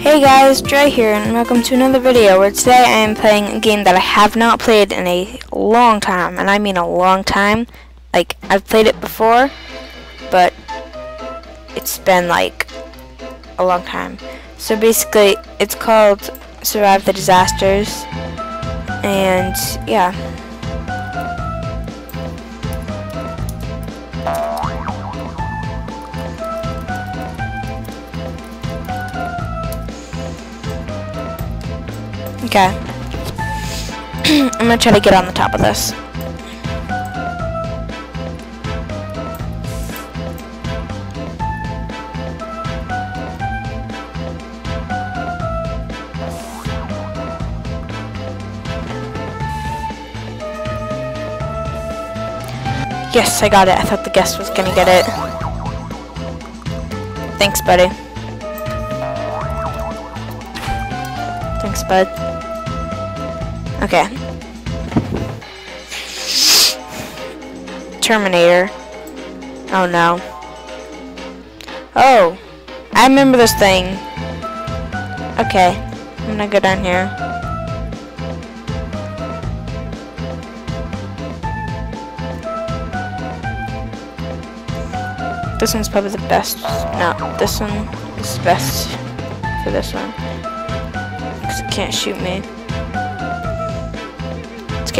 Hey guys, Dre here and welcome to another video where today I am playing a game that I have not played in a long time, and I mean a long time. Like, I've played it before, but it's been like a long time. So basically, it's called Survive the Disasters, and yeah. Okay. I'm gonna try to get on the top of this. Yes, I got it. I thought the guest was gonna get it. Thanks, buddy. Thanks, bud. Okay. Terminator. Oh no. Oh! I remember this thing. Okay. I'm gonna go down here. This one's probably the best. No, this one is best for this one. Because it can't shoot me.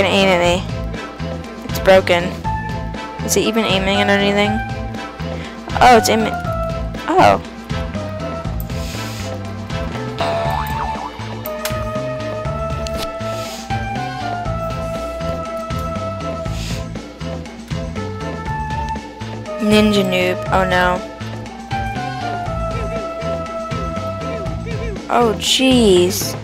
Gonna aim at me. It's broken. Is it even aiming at anything? Oh, it's aiming. Oh. Ninja noob. Oh no. Oh jeez.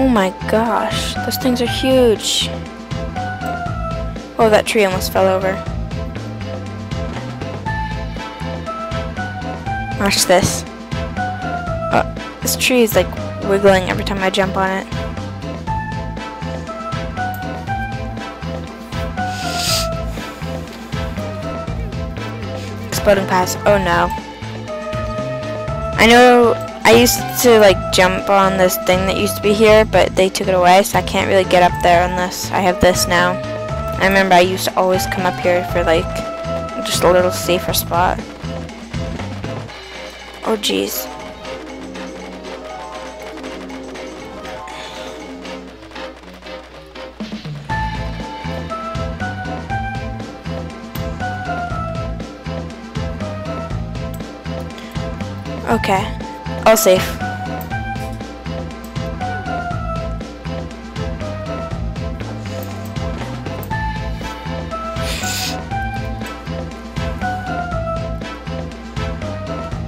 Oh my gosh, those things are huge. Oh, that tree almost fell over. Watch this. Oh, this tree is like wiggling every time I jump on it. Exploding pass. Oh no. I know I used to like jump on this thing that used to be here, but they took it away, so I can't really get up there unless. I have this now. I remember I used to always come up here for like just a little safer spot. Oh jeez. Okay. All safe.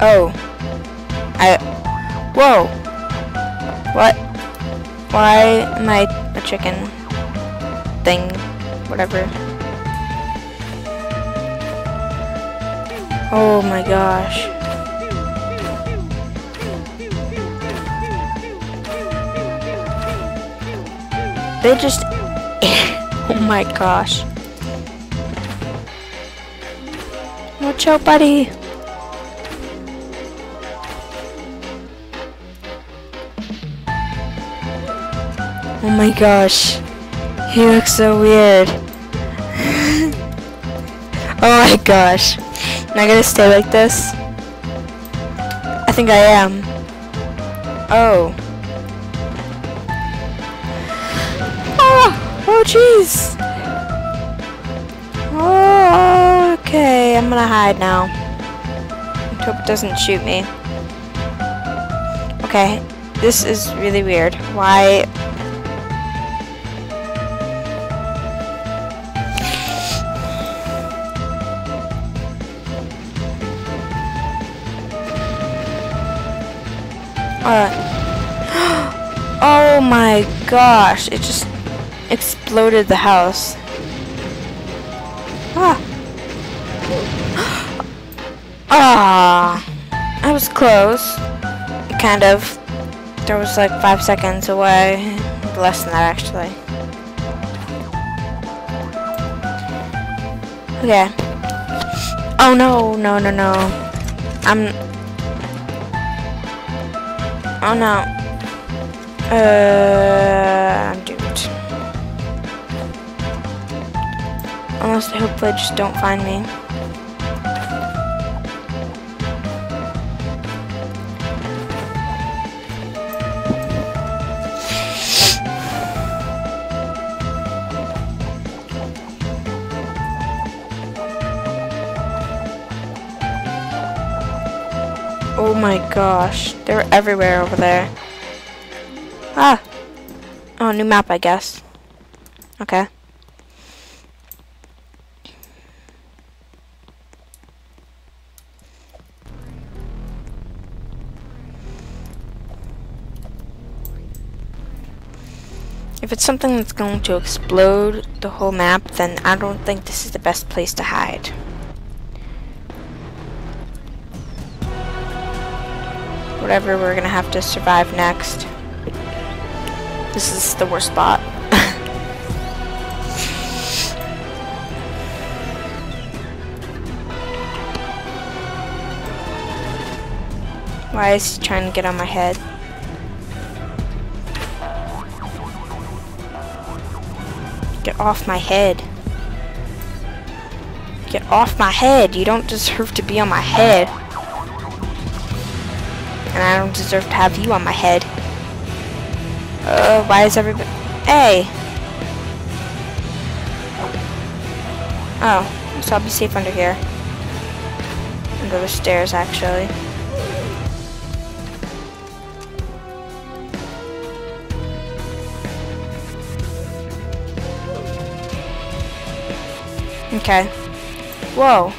Oh. I... Whoa! What? Why am I a chicken thing? Whatever. Oh my gosh. They just... oh my gosh. Watch out, buddy. Oh my gosh. He looks so weird. oh my gosh. Am I gonna stay like this? I think I am. Oh. Oh, jeez. Okay. I'm gonna hide now. I hope it doesn't shoot me. Okay. This is really weird. Why Uh, oh my gosh, it just exploded the house. Ah. Ah. I was close. Kind of. There was like five seconds away. Less than that, actually. Okay. Oh no, no, no, no. I'm... Oh no. Uh, Unless, they just don't find me. Oh my gosh, they're everywhere over there. Ah! Oh, new map, I guess. Okay. If it's something that's going to explode the whole map, then I don't think this is the best place to hide. whatever we're gonna have to survive next. This is the worst spot. Why is he trying to get on my head? Get off my head. Get off my head. You don't deserve to be on my head. And I don't deserve to have you on my head. Uh, why is everybody... Hey! Oh, so I'll be safe under here. Under the stairs, actually. Okay. Whoa.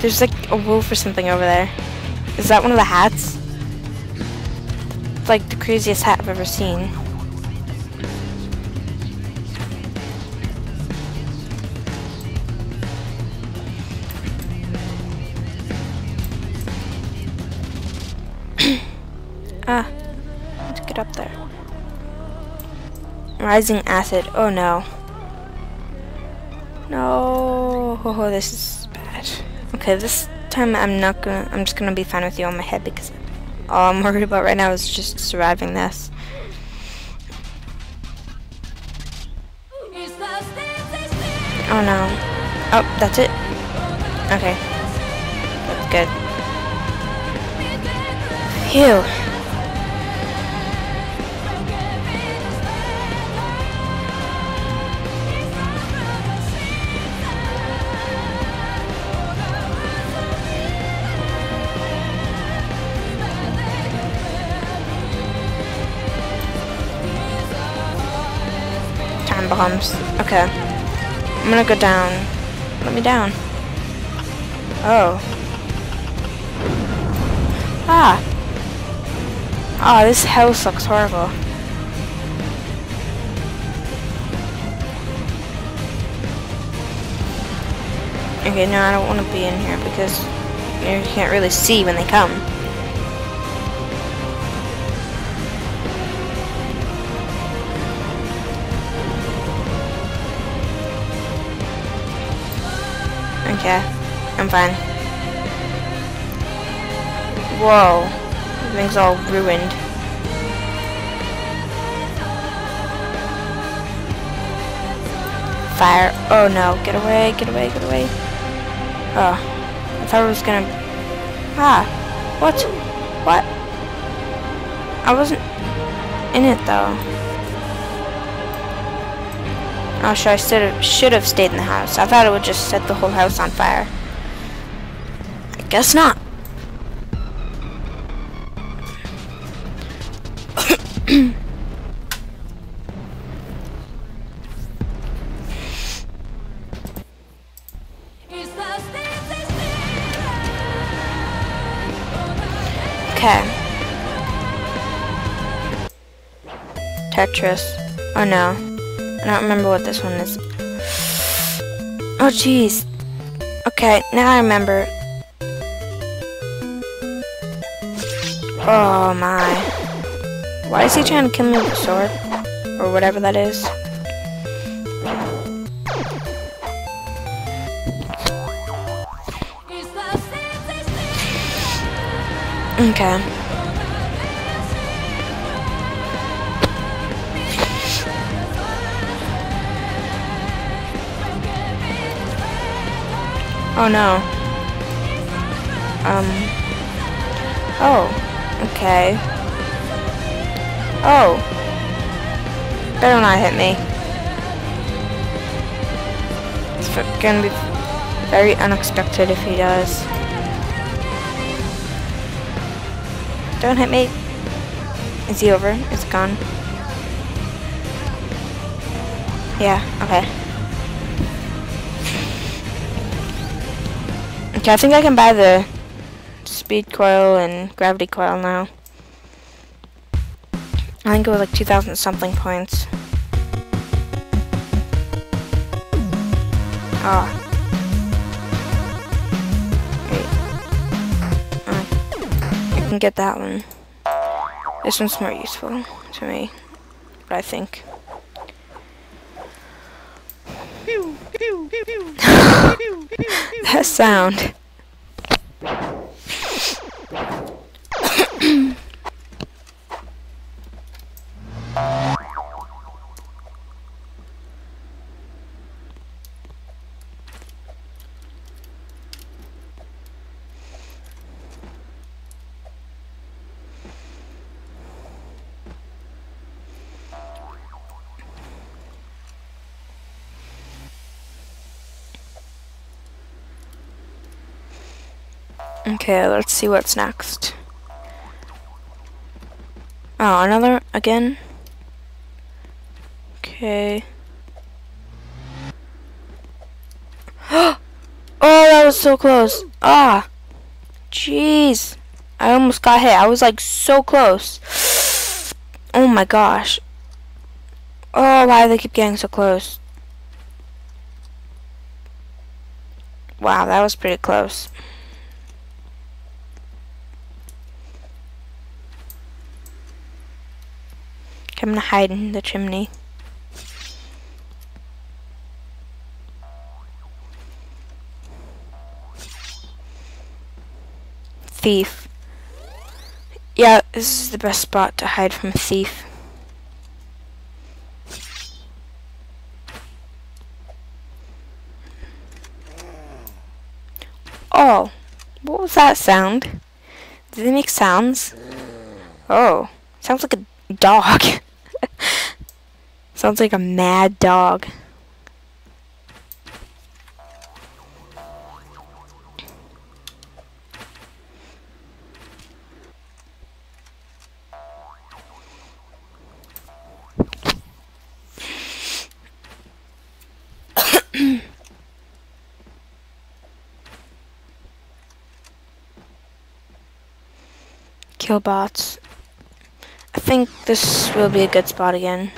There's like a wolf or something over there. Is that one of the hats? It's like the craziest hat I've ever seen. ah, let's get up there. Rising acid. Oh no. No. Oh, this is bad. Okay, this time I'm not gonna, I'm just gonna be fine with you on my head because all I'm worried about right now is just surviving this. Oh no. Oh, that's it? Okay. That's good. Phew. Bombs. Okay. I'm gonna go down. Let me down. Oh. Ah! Ah, oh, this house looks horrible. Okay, no, I don't want to be in here because you can't really see when they come. Okay, I'm fine. Whoa, everything's all ruined. Fire. Oh no, get away, get away, get away. Oh, I thought I was gonna... Ah, what? What? I wasn't in it though. Oh, sure, I should have stayed in the house. I thought it would just set the whole house on fire. I guess not. okay. Tetris. Oh no. I don't remember what this one is. Oh, jeez. Okay, now I remember. Oh my. Why is he trying to kill me with a sword? Or whatever that is. Okay. Oh no. Um. Oh. Okay. Oh. Better not hit me. It's gonna be very unexpected if he does. Don't hit me. Is he over? Is it gone? Yeah, okay. Okay, I think I can buy the speed coil and gravity coil now. I think it was like 2,000 something points. Ah. I can get that one. This one's more useful to me, but I think. That sound. Okay, let's see what's next. Oh, another again? Okay. oh, that was so close. Ah. Jeez. I almost got hit. I was like so close. Oh my gosh. Oh, why do they keep getting so close? Wow, that was pretty close. I'm gonna hide in the chimney. Thief. Yeah, this is the best spot to hide from a thief. Oh, what was that sound? Did they make sounds? Oh, sounds like a dog. Sounds like a mad dog. Kill bots. I think this will be a good spot again.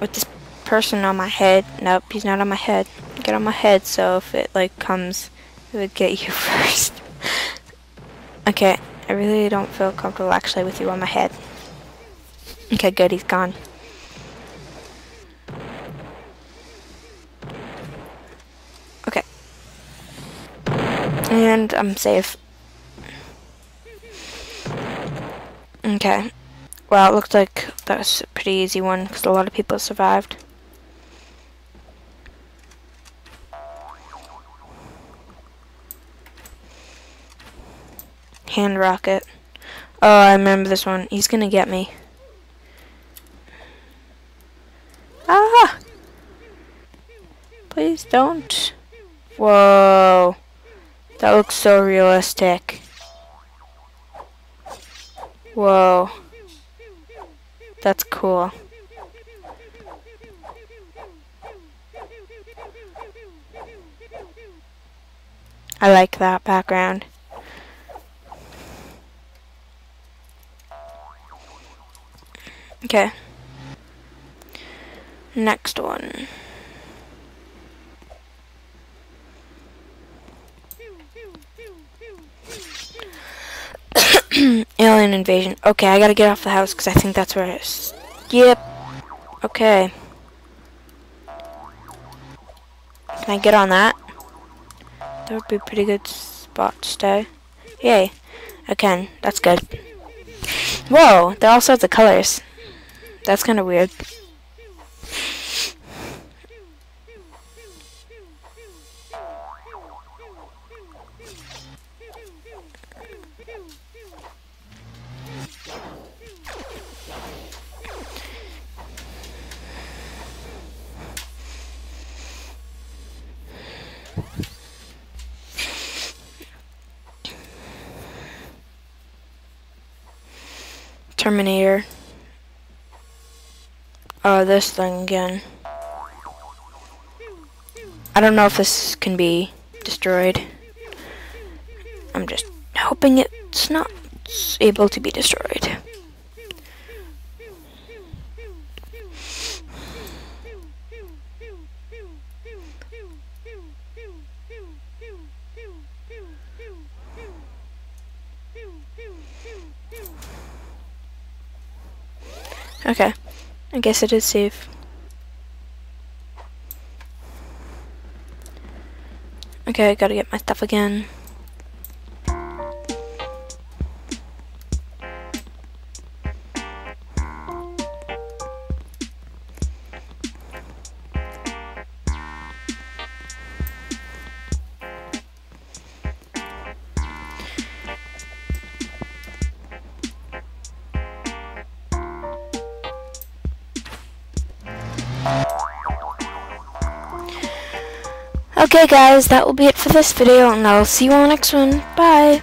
With this person on my head. Nope, he's not on my head. Get on my head, so if it, like, comes, it would get you first. okay, I really don't feel comfortable, actually, with you on my head. Okay, good, he's gone. Okay. And I'm safe. Okay. Well, it looks like that was a pretty easy one because a lot of people survived. Hand rocket. Oh, I remember this one. He's gonna get me. Ah! Please don't. Whoa. That looks so realistic. Whoa. That's cool. I like that background. Okay. Next one. Alien invasion. Okay, I gotta get off the house because I think that's where it is. Yep. Okay. Can I get on that? That would be a pretty good spot to stay. Yay. I can. That's good. Whoa, there are all sorts of colors. That's kind of weird. Terminator. Oh, this thing again. I don't know if this can be destroyed. I'm just hoping it's not able to be destroyed. Okay. I guess it is safe. Okay, I gotta get my stuff again. Okay guys, that will be it for this video, and I'll see you on the next one. Bye!